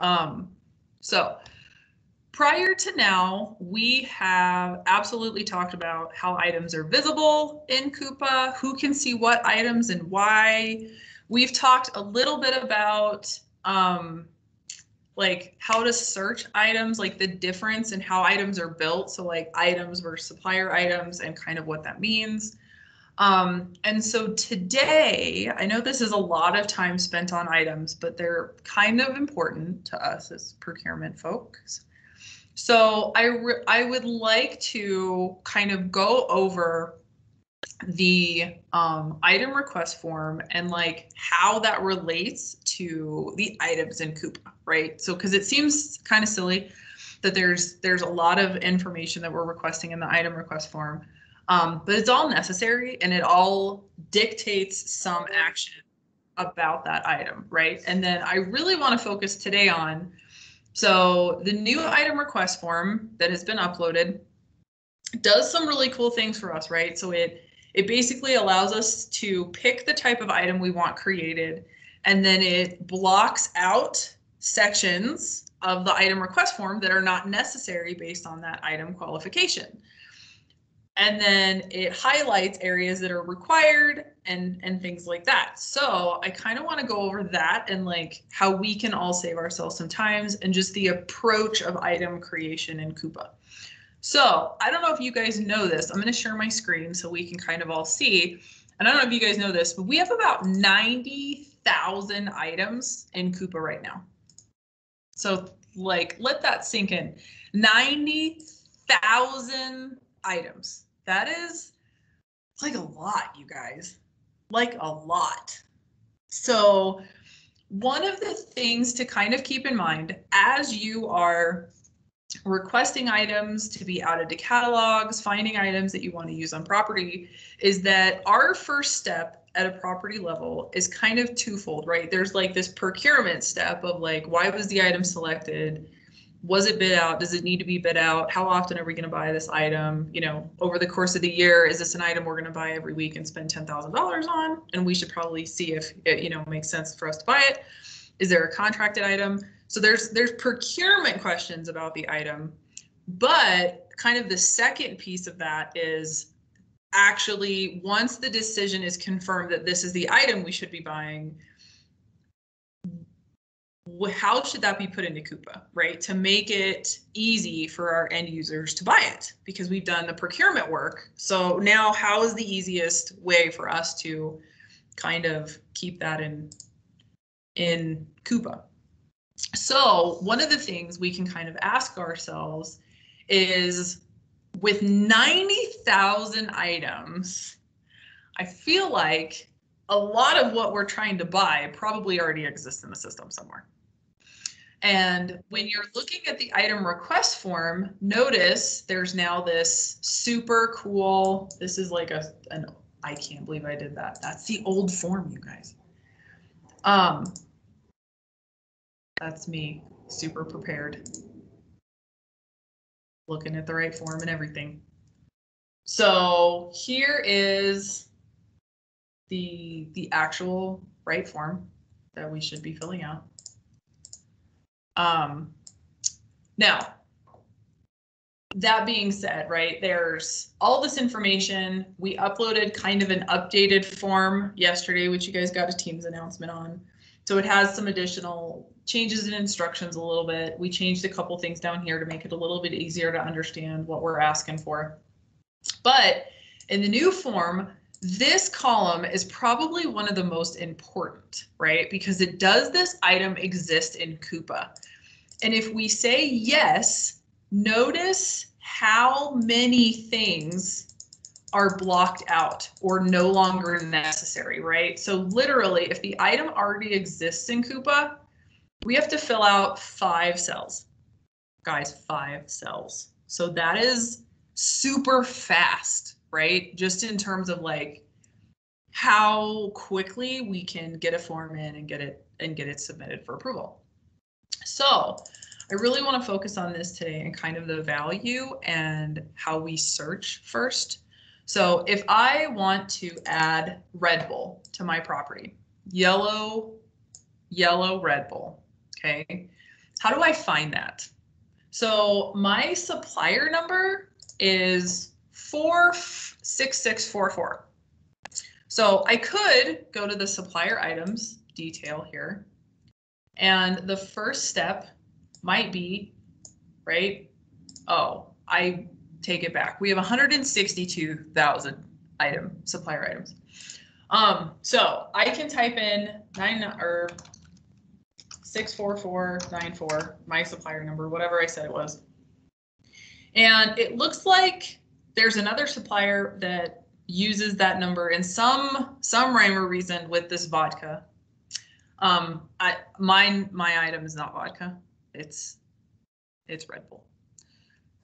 Um, so prior to now, we have absolutely talked about how items are visible in Coupa, who can see what items and why. We've talked a little bit about um, like how to search items, like the difference in how items are built. So like items versus supplier items and kind of what that means. Um, and so today, I know this is a lot of time spent on items, but they're kind of important to us as procurement folks. So I, I would like to kind of go over the um, item request form and like how that relates to the items in Coupa, right? So because it seems kind of silly that there's there's a lot of information that we're requesting in the item request form, um, but it's all necessary and it all dictates some action about that item, right? And then I really want to focus today on so the new item request form that has been uploaded does some really cool things for us, right? So it it basically allows us to pick the type of item we want created, and then it blocks out sections of the item request form that are not necessary based on that item qualification and then it highlights areas that are required and and things like that. So i kind of want to go over that and like how we can all save ourselves some times and just the approach of item creation in coupa. So i don't know if you guys know this. I'm going to share my screen so we can kind of all see. And i don't know if you guys know this but we have about 90,000 items in coupa right now. So like let that sink in. 90,000 items that is like a lot, you guys. Like a lot. So, one of the things to kind of keep in mind as you are requesting items to be added to catalogs, finding items that you want to use on property, is that our first step at a property level is kind of twofold, right? There's like this procurement step of like, why was the item selected? Was it bid out? Does it need to be bid out? How often are we going to buy this item? You know, over the course of the year, is this an item we're going to buy every week and spend ten thousand dollars on? And we should probably see if it, you know, makes sense for us to buy it. Is there a contracted item? So there's there's procurement questions about the item, but kind of the second piece of that is actually once the decision is confirmed that this is the item we should be buying how should that be put into Coupa, right? To make it easy for our end users to buy it because we've done the procurement work. So now how is the easiest way for us to kind of keep that in in Coupa? So one of the things we can kind of ask ourselves is with 90,000 items, I feel like a lot of what we're trying to buy probably already exists in the system somewhere. And when you're looking at the item request form, notice there's now this super cool, this is like a, an, I can't believe I did that. That's the old form, you guys. Um, that's me, super prepared. Looking at the right form and everything. So here is the, the actual right form that we should be filling out. Um, now, that being said, right, there's all this information. We uploaded kind of an updated form yesterday, which you guys got a Teams announcement on. So it has some additional changes and instructions a little bit. We changed a couple things down here to make it a little bit easier to understand what we're asking for. But in the new form, this column is probably one of the most important, right? Because it does this item exist in Coupa? And if we say yes, notice how many things are blocked out or no longer necessary, right? So literally, if the item already exists in Coupa, we have to fill out five cells. Guys, five cells. So that is super fast, right? Just in terms of like how quickly we can get a form in and get it and get it submitted for approval. So I really want to focus on this today and kind of the value and how we search first. So if I want to add Red Bull to my property, yellow, yellow Red Bull, okay? how do I find that? So my supplier number is 46644. So I could go to the supplier items detail here. And the first step might be, right? Oh, I take it back. We have 162,000 item supplier items. Um, so I can type in nine or 64494, my supplier number, whatever I said it was. And it looks like there's another supplier that uses that number in some some rhyme or reason with this vodka. Um, I my item is not vodka. It's it's Red Bull.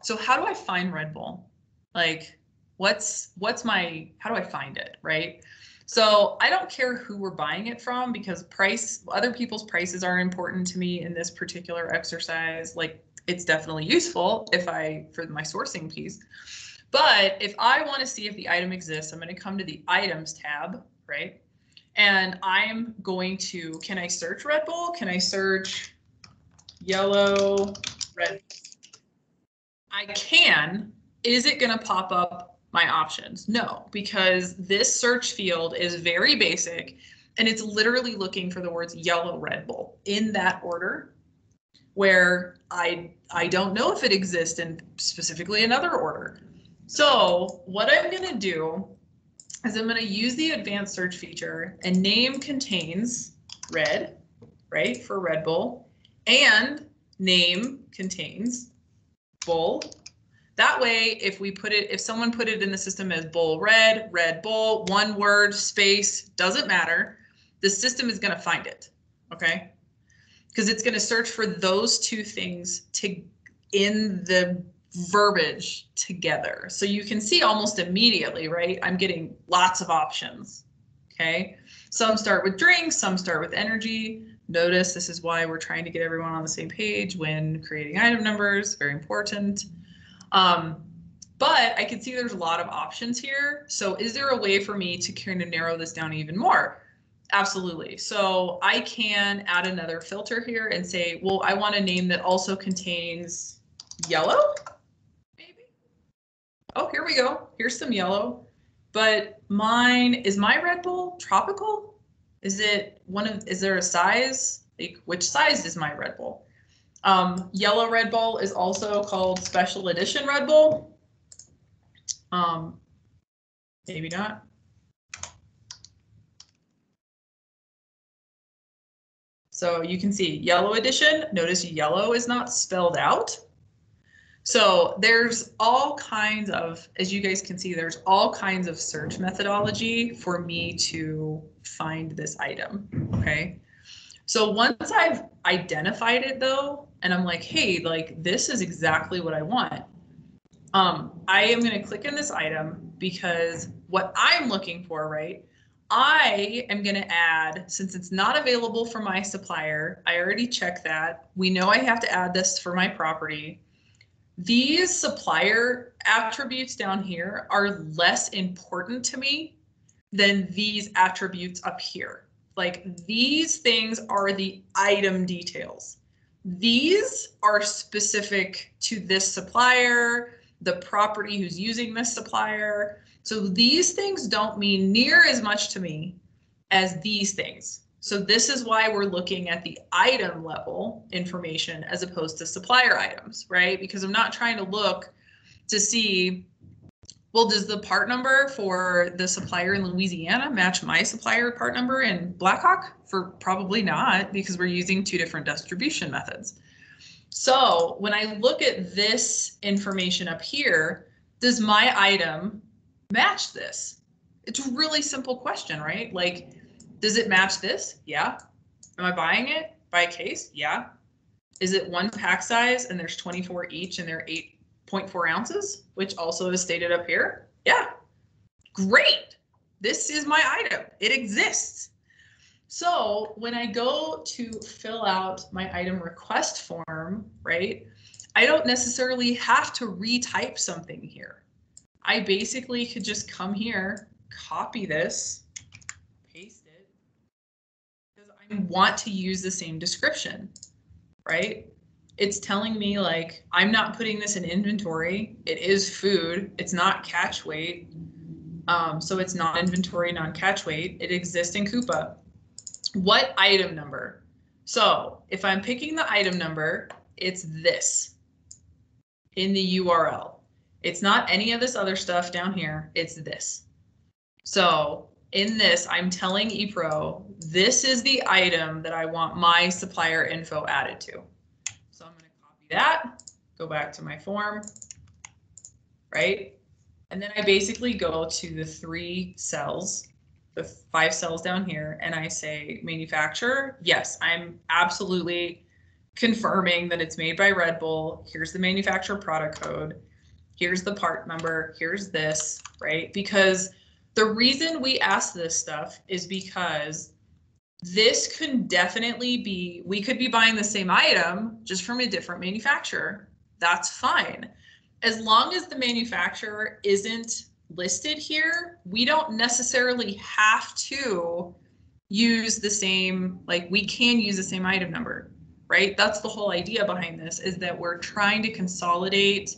So how do I find Red Bull? Like what's what's my how do I find it, right? So I don't care who we're buying it from because price, other people's prices are important to me in this particular exercise. Like it's definitely useful if I, for my sourcing piece. But if I want to see if the item exists, I'm going to come to the items tab, right? And I'm going to, can I search Red Bull? Can I search yellow, red? I can. Is it going to pop up my options? No, because this search field is very basic and it's literally looking for the words yellow Red Bull in that order where I I don't know if it exists in specifically another order. So what I'm going to do is I'm going to use the advanced search feature and name contains red, right, for Red Bull, and name contains bull that way, if we put it, if someone put it in the system as bull red, red bull, one word, space, doesn't matter, the system is going to find it. Okay. Because it's going to search for those two things to in the verbiage together. So you can see almost immediately, right? I'm getting lots of options. Okay. Some start with drinks, some start with energy. Notice this is why we're trying to get everyone on the same page when creating item numbers, very important. Um, but I can see there's a lot of options here. So is there a way for me to kind of narrow this down even more? Absolutely. So I can add another filter here and say, well, I want a name that also contains yellow. Oh, here we go. Here's some yellow. But mine, is my Red Bull tropical? Is it one of, is there a size? Like which size is my Red Bull? Um, yellow Red Bull is also called Special Edition Red Bull. Um, maybe not. So you can see yellow edition. Notice yellow is not spelled out. So there's all kinds of, as you guys can see, there's all kinds of search methodology for me to find this item. Okay. So once I've identified it though, and I'm like, hey, like this is exactly what I want. Um, I am going to click in this item because what I'm looking for, right? I am going to add, since it's not available for my supplier, I already checked that. We know I have to add this for my property. These supplier attributes down here are less important to me than these attributes up here. Like these things are the item details. These are specific to this supplier, the property who's using this supplier. So these things don't mean near as much to me as these things. So this is why we're looking at the item level information as opposed to supplier items, right? Because I'm not trying to look to see well, does the part number for the supplier in Louisiana match my supplier part number in Black Hawk? For probably not, because we're using two different distribution methods. So when I look at this information up here, does my item match this? It's a really simple question, right? Like, does it match this? Yeah. Am I buying it by a case? Yeah. Is it one pack size and there's 24 each and they're 8.4 ounces, which also is stated up here. Yeah, great. This is my item. It exists. So when I go to fill out my item request form, right, I don't necessarily have to retype something here. I basically could just come here, copy this, paste it, because I want to use the same description, right? it's telling me like I'm not putting this in inventory. It is food. It's not catch weight. Um, so it's not inventory, non-catch weight. It exists in Coupa. What item number? So if I'm picking the item number, it's this in the URL. It's not any of this other stuff down here. It's this. So in this, I'm telling ePro, this is the item that I want my supplier info added to. So I'm going to copy that, go back to my form, right? And then I basically go to the three cells, the five cells down here, and I say manufacturer. Yes, I'm absolutely confirming that it's made by Red Bull. Here's the manufacturer product code. Here's the part number. Here's this, right? Because the reason we ask this stuff is because this could definitely be, we could be buying the same item just from a different manufacturer. That's fine as long as the manufacturer isn't listed here, we don't necessarily have to use the same, like we can use the same item number, right? That's the whole idea behind this is that we're trying to consolidate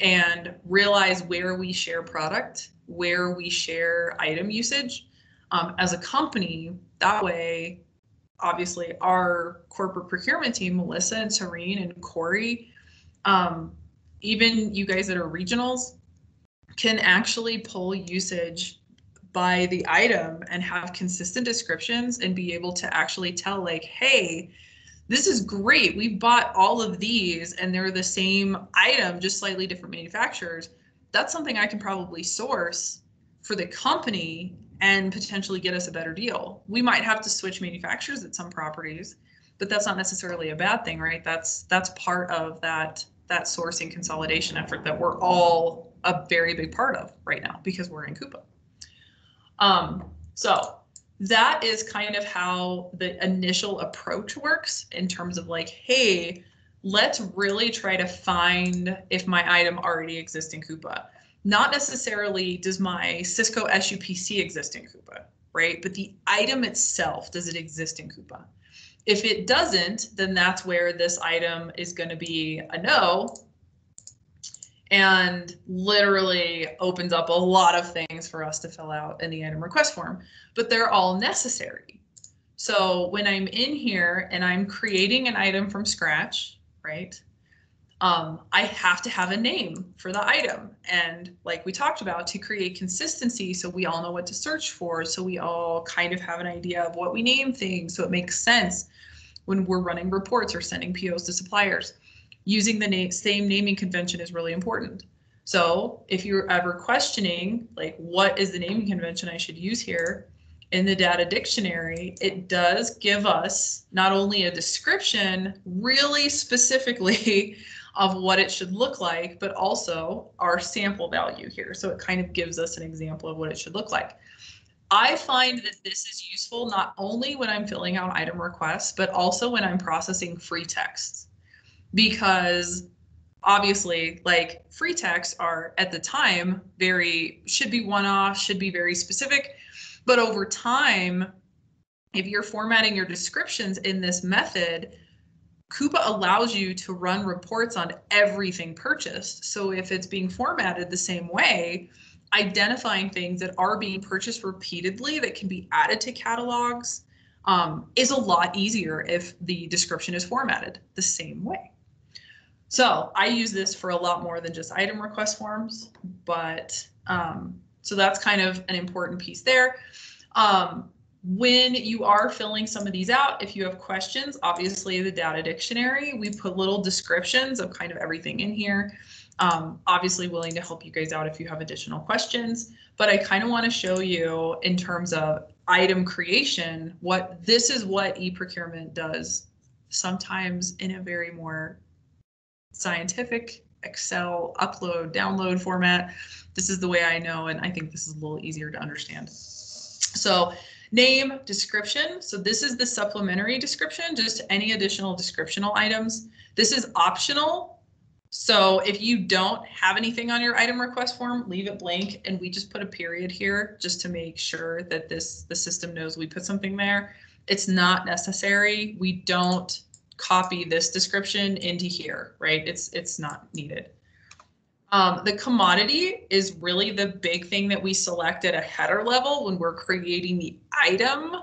and realize where we share product, where we share item usage um, as a company. That way, obviously, our corporate procurement team, Melissa and Serene and Corey, um, even you guys that are regionals can actually pull usage by the item and have consistent descriptions and be able to actually tell like, hey, this is great. We bought all of these and they're the same item, just slightly different manufacturers. That's something I can probably source for the company and potentially get us a better deal. We might have to switch manufacturers at some properties, but that's not necessarily a bad thing, right? That's that's part of that that sourcing consolidation effort that we're all a very big part of right now because we're in Coupa. Um, so that is kind of how the initial approach works in terms of like, hey, let's really try to find if my item already exists in Coupa. Not necessarily does my Sysco SUPC exist in Coupa, right? But the item itself, does it exist in Coupa? If it doesn't, then that's where this item is going to be a no and literally opens up a lot of things for us to fill out in the item request form, but they're all necessary. So when I'm in here and I'm creating an item from scratch, right? Um, I have to have a name for the item. And like we talked about, to create consistency so we all know what to search for, so we all kind of have an idea of what we name things, so it makes sense when we're running reports or sending POs to suppliers. Using the name, same naming convention is really important. So if you're ever questioning, like, what is the naming convention I should use here, in the data dictionary, it does give us not only a description really specifically of what it should look like, but also our sample value here. So it kind of gives us an example of what it should look like. I find that this is useful not only when I'm filling out item requests, but also when I'm processing free texts. Because obviously, like free texts are at the time very, should be one off, should be very specific. But over time, if you're formatting your descriptions in this method, Coupa allows you to run reports on everything purchased. So if it's being formatted the same way, identifying things that are being purchased repeatedly that can be added to catalogs um, is a lot easier if the description is formatted the same way. So I use this for a lot more than just item request forms, but um, so that's kind of an important piece there. Um, when you are filling some of these out, if you have questions, obviously the data dictionary, we put little descriptions of kind of everything in here. Um, obviously willing to help you guys out if you have additional questions, but I kind of want to show you in terms of item creation, what this is what e-procurement does sometimes in a very more scientific Excel upload, download format. This is the way I know, and I think this is a little easier to understand. So Name, description. So this is the supplementary description, just any additional descriptional items. This is optional. So if you don't have anything on your item request form, leave it blank and we just put a period here just to make sure that this the system knows we put something there. It's not necessary. We don't copy this description into here, right? It's it's not needed. Um, the commodity is really the big thing that we select at a header level when we're creating the item.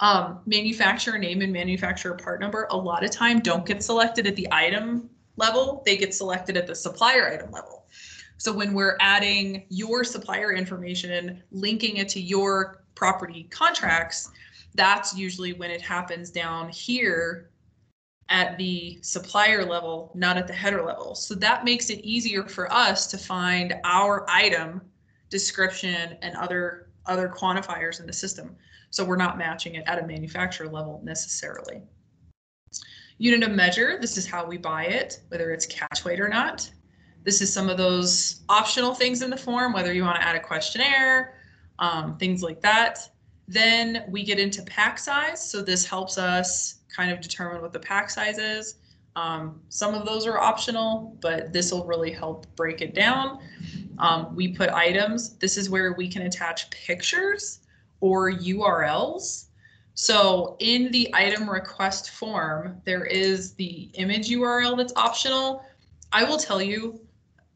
Um, manufacturer name and manufacturer part number a lot of time don't get selected at the item level, they get selected at the supplier item level. So when we're adding your supplier information, linking it to your property contracts, that's usually when it happens down here at the supplier level, not at the header level. So that makes it easier for us to find our item description and other other quantifiers in the system. So we're not matching it at a manufacturer level necessarily. Unit of measure, this is how we buy it, whether it's catch weight or not. This is some of those optional things in the form, whether you want to add a questionnaire, um, things like that. Then we get into pack size. So this helps us kind of determine what the pack size is. Um, some of those are optional, but this will really help break it down. Um, we put items. This is where we can attach pictures or URLs. So in the item request form, there is the image URL that's optional. I will tell you,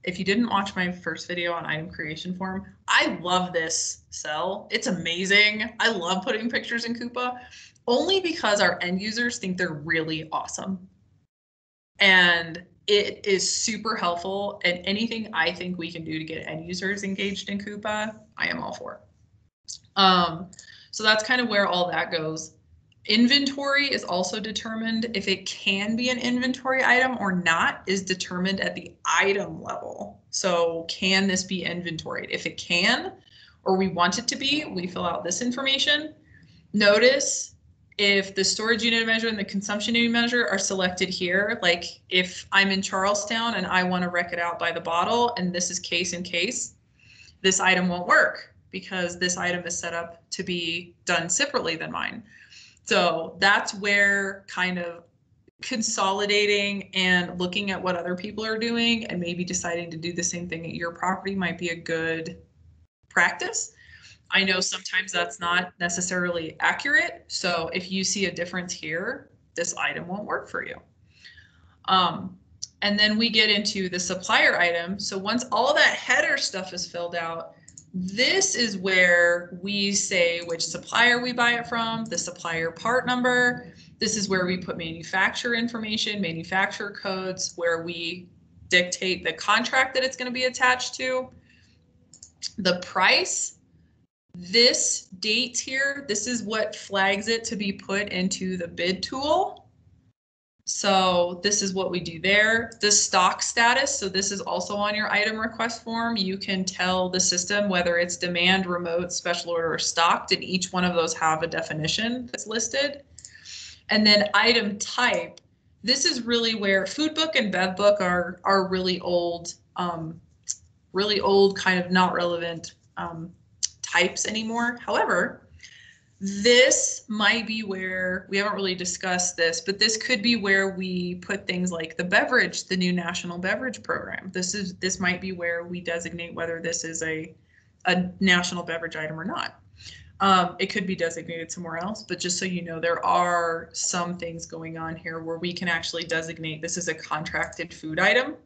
if you didn't watch my first video on item creation form, I love this cell. It's amazing. I love putting pictures in Coupa only because our end users think they're really awesome. And it is super helpful and anything I think we can do to get end users engaged in Coupa, I am all for. Um, so that's kind of where all that goes. Inventory is also determined if it can be an inventory item or not is determined at the item level. So can this be inventoried? If it can, or we want it to be, we fill out this information. Notice if the storage unit measure and the consumption unit measure are selected here, like if I'm in Charles Town and I want to rec it out by the bottle and this is case in case, this item won't work because this item is set up to be done separately than mine. So that's where kind of consolidating and looking at what other people are doing and maybe deciding to do the same thing at your property might be a good practice. I know sometimes that's not necessarily accurate. So if you see a difference here, this item won't work for you. Um, and then we get into the supplier item. So once all that header stuff is filled out, this is where we say which supplier we buy it from, the supplier part number. This is where we put manufacturer information, manufacturer codes, where we dictate the contract that it's going to be attached to. The price, this date here, this is what flags it to be put into the bid tool. So this is what we do there. The stock status, so this is also on your item request form. You can tell the system whether it's demand, remote, special order, or stocked, and each one of those have a definition that's listed. And then item type, this is really where food book and bev book are, are really old, um, really old, kind of not relevant um, types anymore. However, this might be where we haven't really discussed this, but this could be where we put things like the beverage, the new national beverage program. This is this might be where we designate whether this is a a national beverage item or not. Um, it could be designated somewhere else, but just so you know, there are some things going on here where we can actually designate this is a contracted food item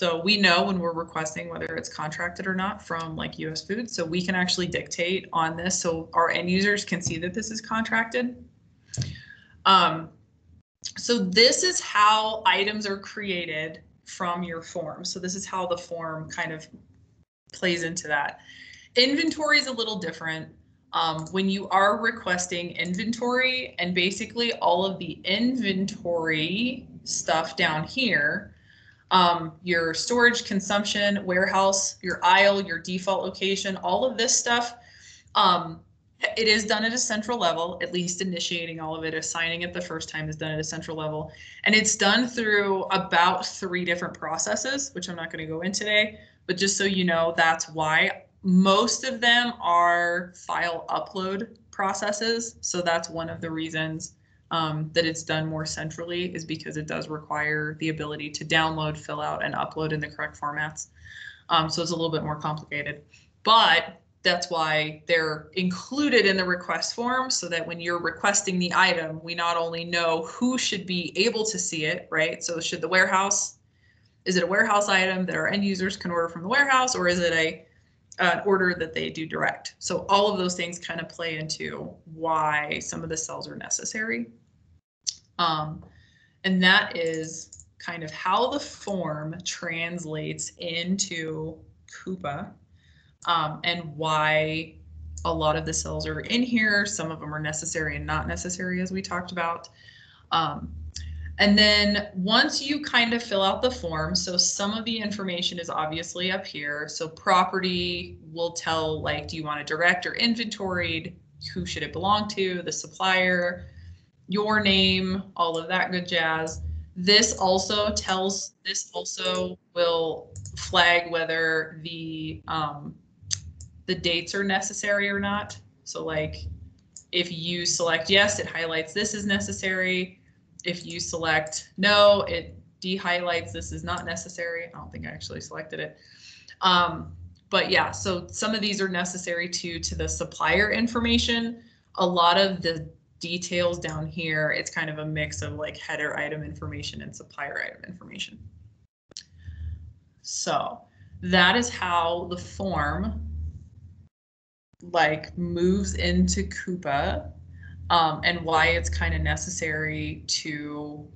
so we know when we're requesting whether it's contracted or not from like US Food. So we can actually dictate on this so our end users can see that this is contracted. Um, so this is how items are created from your form. So this is how the form kind of plays into that. Inventory is a little different. Um, when you are requesting inventory and basically all of the inventory stuff down here um, your storage, consumption, warehouse, your aisle, your default location, all of this stuff. Um, it is done at a central level, at least initiating all of it, assigning it the first time is done at a central level. And it's done through about three different processes, which I'm not going to go in today. But just so you know, that's why most of them are file upload processes. So that's one of the reasons um, that it's done more centrally is because it does require the ability to download, fill out, and upload in the correct formats. Um, so it's a little bit more complicated. But that's why they're included in the request form so that when you're requesting the item, we not only know who should be able to see it, right? So should the warehouse, is it a warehouse item that our end users can order from the warehouse or is it a an order that they do direct? So all of those things kind of play into why some of the cells are necessary. Um, and that is kind of how the form translates into Coupa um, and why a lot of the cells are in here. Some of them are necessary and not necessary, as we talked about. Um, and then once you kind of fill out the form, so some of the information is obviously up here. So property will tell like, do you want it direct or inventoried? Who should it belong to? The supplier, your name, all of that good jazz. This also tells, this also will flag whether the um, the dates are necessary or not. So like if you select yes, it highlights this is necessary. If you select no, it de-highlights this is not necessary. I don't think I actually selected it. Um, but yeah, so some of these are necessary to to the supplier information. A lot of the details down here, it's kind of a mix of like header item information and supplier item information. So that is how the form like moves into Coupa um, and why it's kind of necessary to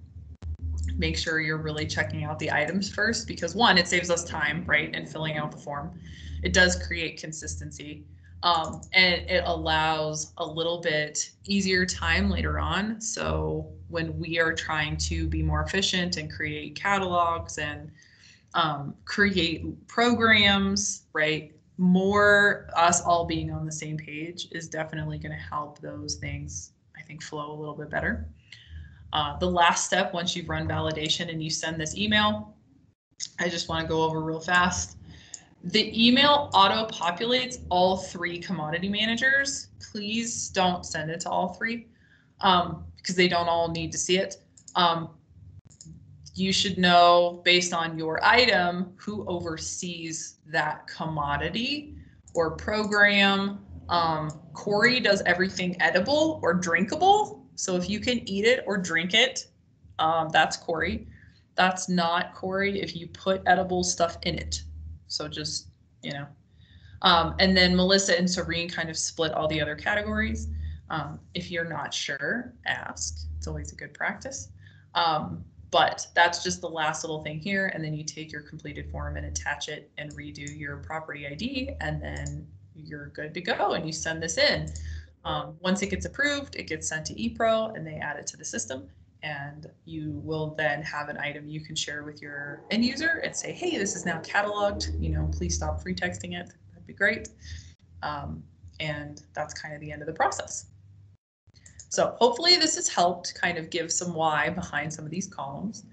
make sure you're really checking out the items first because one, it saves us time, right, in filling out the form. It does create consistency um, and it allows a little bit easier time later on. So when we are trying to be more efficient and create catalogs and um, create programs, right? more us all being on the same page is definitely going to help those things, I think, flow a little bit better. Uh, the last step, once you've run validation and you send this email, I just want to go over real fast. The email auto populates all three commodity managers. Please don't send it to all three um, because they don't all need to see it. Um, you should know based on your item who oversees that commodity or program. Um, Corey does everything edible or drinkable. So if you can eat it or drink it, um, that's Corey. That's not Corey if you put edible stuff in it. So just, you know. Um, and then Melissa and Serene kind of split all the other categories. Um, if you're not sure, ask. It's always a good practice. Um, but that's just the last little thing here. And then you take your completed form and attach it and redo your property ID and then you're good to go and you send this in. Um, once it gets approved, it gets sent to ePro and they add it to the system and you will then have an item you can share with your end user and say, hey, this is now cataloged, you know, please stop free texting it. That'd be great. Um, and that's kind of the end of the process. So hopefully this has helped kind of give some why behind some of these columns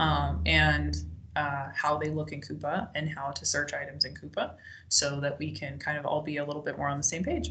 um, and uh, how they look in Coupa and how to search items in Coupa so that we can kind of all be a little bit more on the same page.